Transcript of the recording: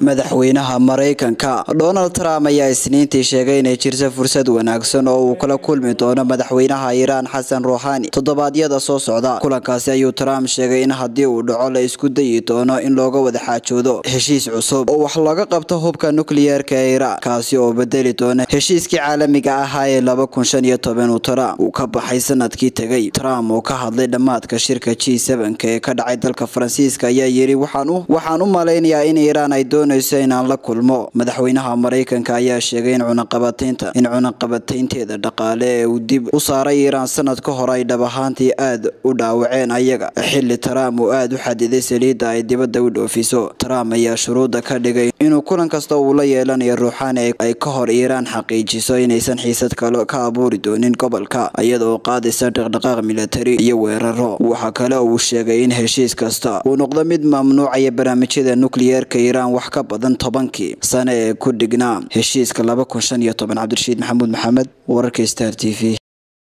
madaxweynaha maraykanka donald trump ayaa isniintii sheegay inay jirto fursad wanaagsan oo uu kala kulmi doono madaxweynaha iiraan xasan ruuxaani toddobaadyada soo socda kulankaasi ayuu trump sheegay in haddii uu dhaco la isku dayi doono in looga wada xaajoodo heshiis cusub oo wax looga qabto hubka nukliyeerka ee iiraan kaasi oo bedeli doona heshiiskii caalamiga ahaa ee laba kun shan iyo toban uu trump uu ka baxay sannadkii tegay trump oo ka hadlay dhammaadka shirka g sevenka ee ka dhacay dalka faransiiska ayaa yidhi waxaan u malaynayaa in iiraan ay doonayso inaan la kulmo. Madaxweynaha maraykanka ayaa sheegay in cunaqabataynta in cunaqabataynteeda dhaqaale ee uu dib u saaray iiraan sanad ka hor ay dhab ahaantii aad u dhaawaceen ayaga. Xilli trump uu aad u xadiday saliidda ay dibadda u dhoofiso. Trump ayaa shuruudda ka dhigay inuu kulan kasta uu la yeelanayo ruuxaani ay ka hor iiraan xaqiijiso inaysan xiisad kale ka abuuri doonin gobolka iyada oo qaadaysa dhaqdhaqaaq militari iyo weeraro waxa kale uu sheegay in heshiis kasta uu noqdo mid mamnuucaya barnaamijyada nukliyeerka iiraan wax ka badan tobankii sane ee ku dhignaa heshiiska laba kun shan iyo toban cabdirashiid maxamuud maxamed wararka star t v